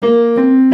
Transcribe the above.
Música